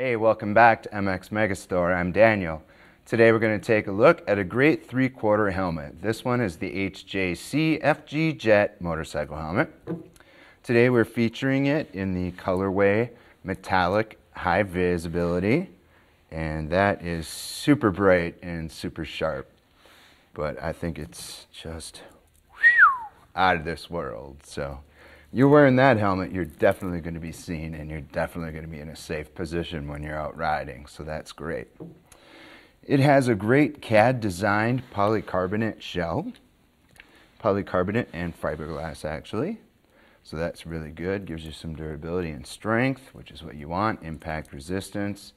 Hey, welcome back to MX Megastore. I'm Daniel. Today we're going to take a look at a great three-quarter helmet. This one is the HJC FG Jet motorcycle helmet. Today we're featuring it in the colorway metallic high visibility and that is super bright and super sharp. But I think it's just out of this world. So you're wearing that helmet, you're definitely going to be seen and you're definitely going to be in a safe position when you're out riding. So that's great. It has a great CAD designed polycarbonate shell, polycarbonate and fiberglass actually. So that's really good, gives you some durability and strength, which is what you want, impact resistance,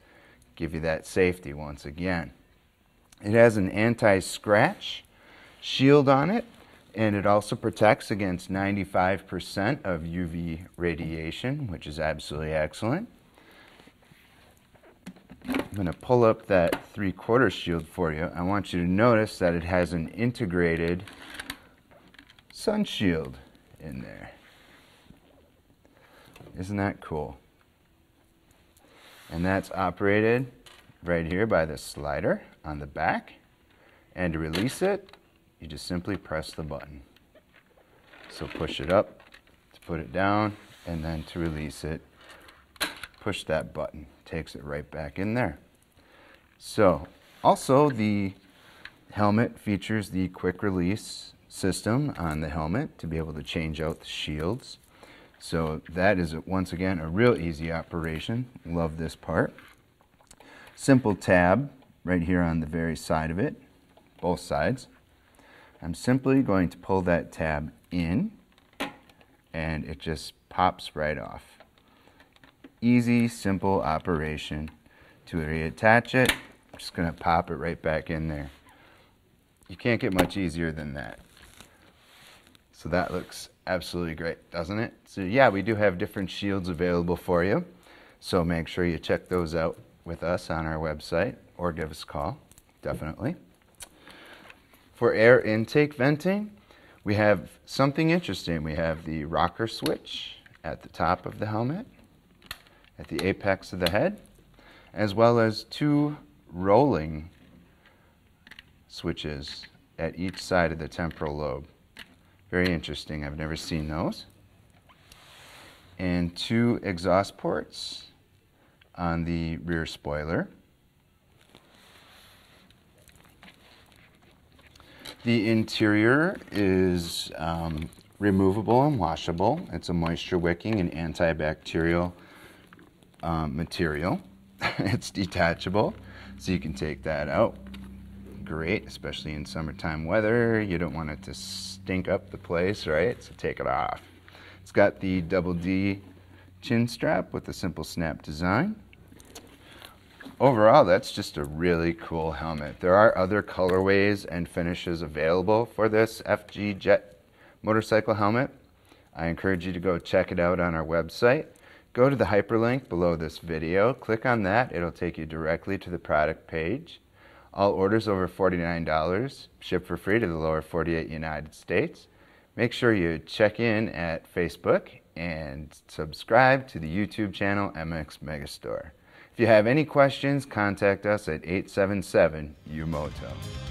give you that safety once again. It has an anti-scratch shield on it and it also protects against 95% of UV radiation, which is absolutely excellent. I'm going to pull up that three-quarter shield for you. I want you to notice that it has an integrated sun shield in there. Isn't that cool? And that's operated right here by the slider on the back. And to release it, you just simply press the button. So push it up to put it down, and then to release it, push that button. Takes it right back in there. So also the helmet features the quick release system on the helmet to be able to change out the shields. So that is once again a real easy operation. Love this part. Simple tab right here on the very side of it, both sides. I'm simply going to pull that tab in and it just pops right off. Easy, simple operation. To reattach it, I'm just going to pop it right back in there. You can't get much easier than that. So that looks absolutely great, doesn't it? So yeah, we do have different shields available for you. So make sure you check those out with us on our website or give us a call, definitely. For air intake venting, we have something interesting. We have the rocker switch at the top of the helmet, at the apex of the head, as well as two rolling switches at each side of the temporal lobe. Very interesting. I've never seen those. And two exhaust ports on the rear spoiler. The interior is um, removable and washable. It's a moisture wicking and antibacterial um, material. it's detachable, so you can take that out. Great, especially in summertime weather. You don't want it to stink up the place, right? So take it off. It's got the double D chin strap with a simple snap design overall, that's just a really cool helmet. There are other colorways and finishes available for this FG Jet motorcycle helmet. I encourage you to go check it out on our website. Go to the hyperlink below this video, click on that, it'll take you directly to the product page. All orders over $49 ship for free to the lower 48 United States. Make sure you check in at Facebook and subscribe to the YouTube channel MX Megastore. If you have any questions, contact us at 877 UMOTO.